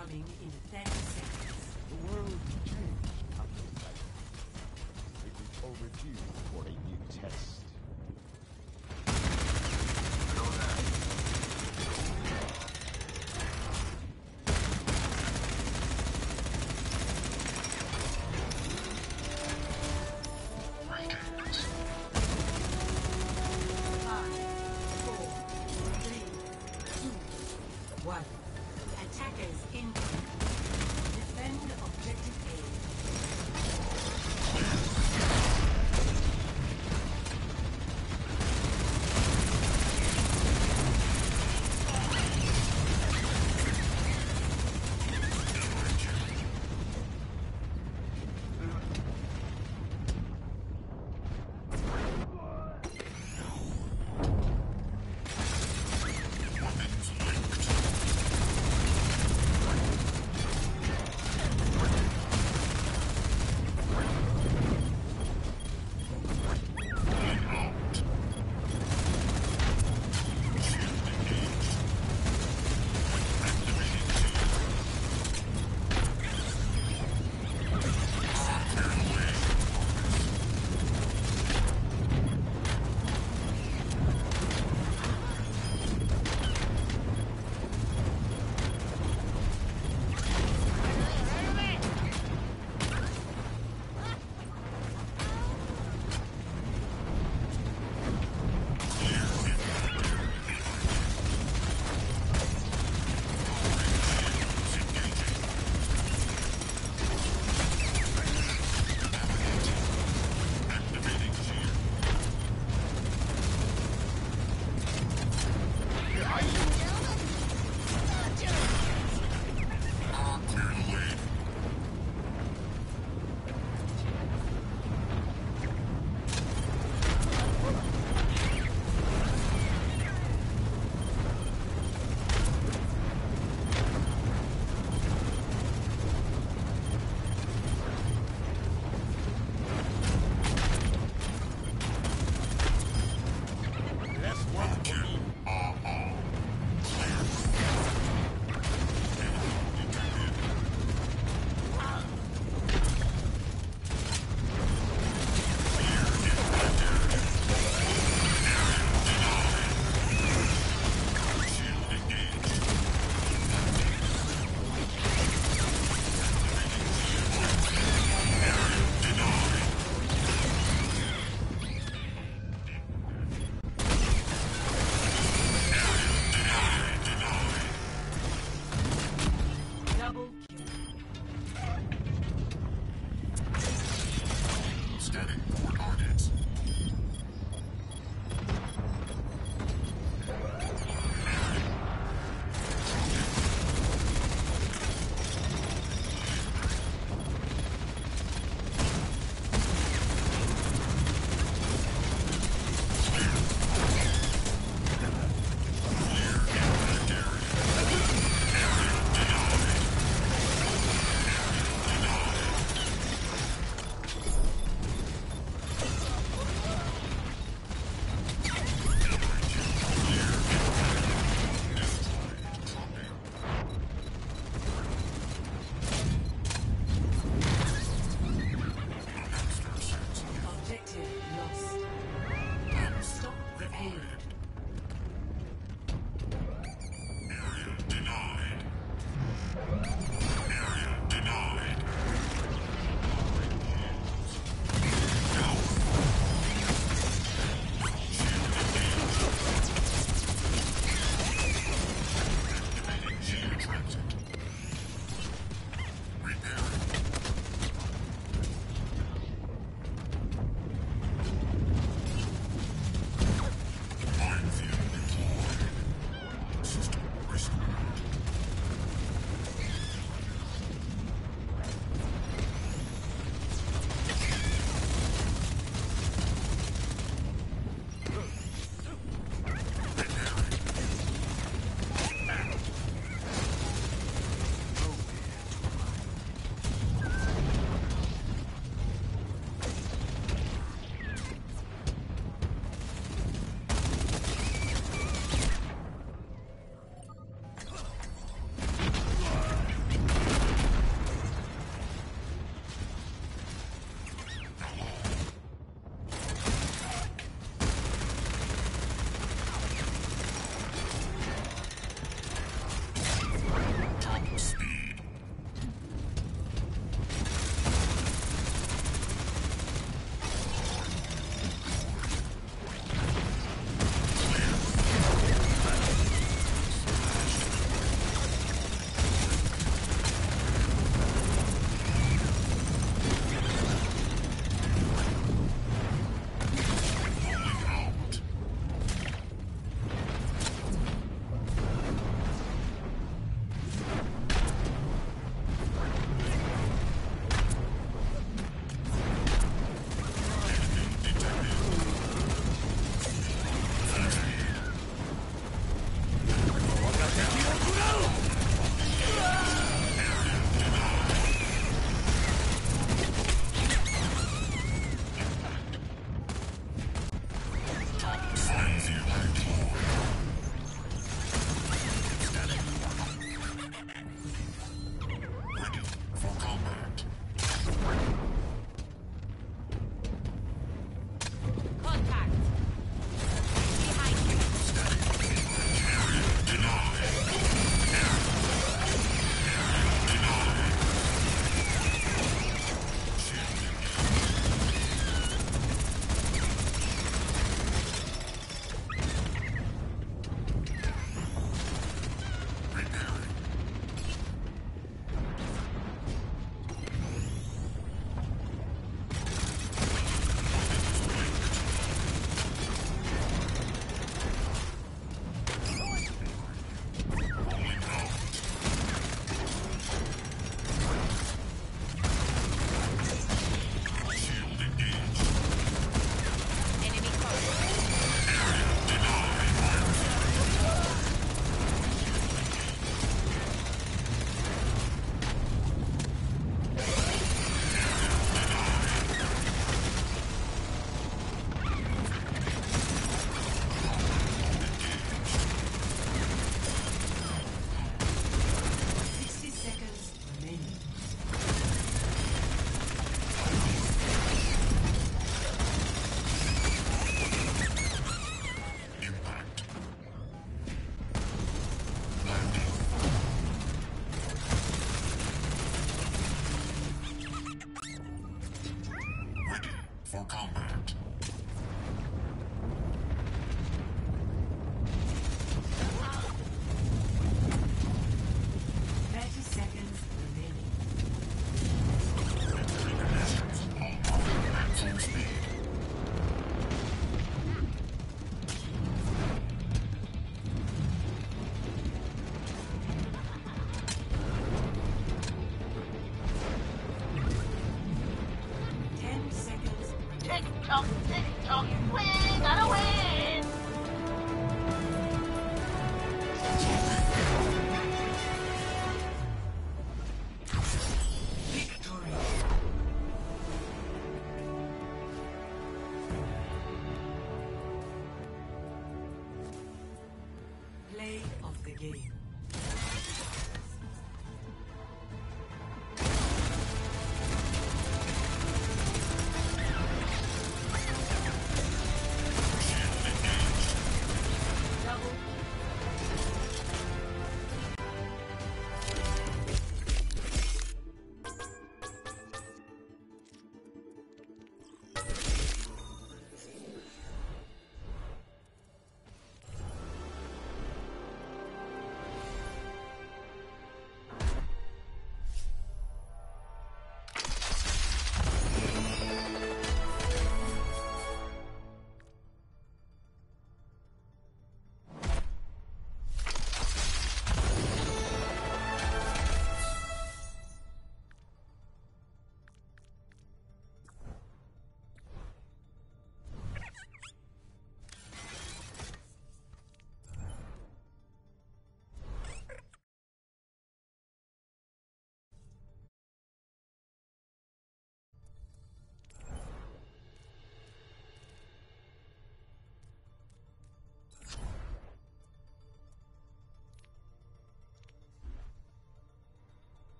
incoming in 30 seconds. The world changed after the fight. It is overdue for a new test.